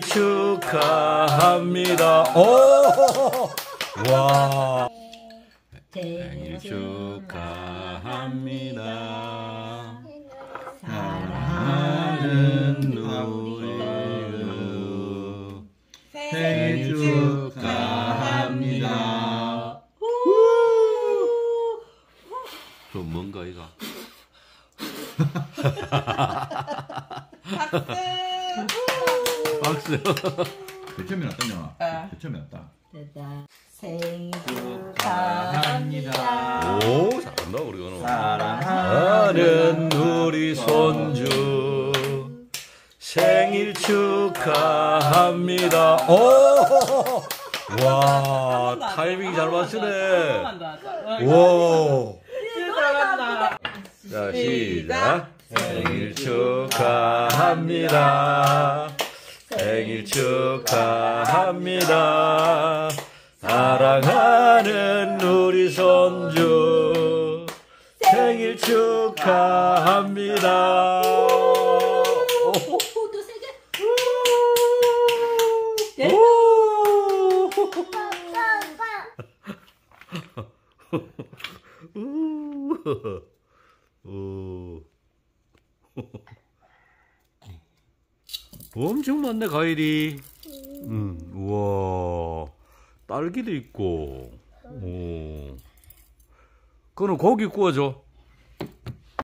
축하합니다. 오! 와. 생일 축하합니다. 사랑하는 누이유 생일 축하합니다. 좀 뭔가 이거. 박수. 처음이 낫다 냐 처음이 낫다 됐다. 생일 축하합니다. 오, 잘한다 우리 오늘. 사랑하는 우리 손주 생일 축하합니다. 오, 와 타이밍 잘 맞추네. 와. 자 시작. 생일 축하합니다. 생일 축하합니다. 사랑하는 우리 손주 생일 축하합니다. 오. 또 세게. 오. 오. 엄청 많네 과일이. 음, 우와. 딸기도 있고. 오. 그거는 고기 구워줘.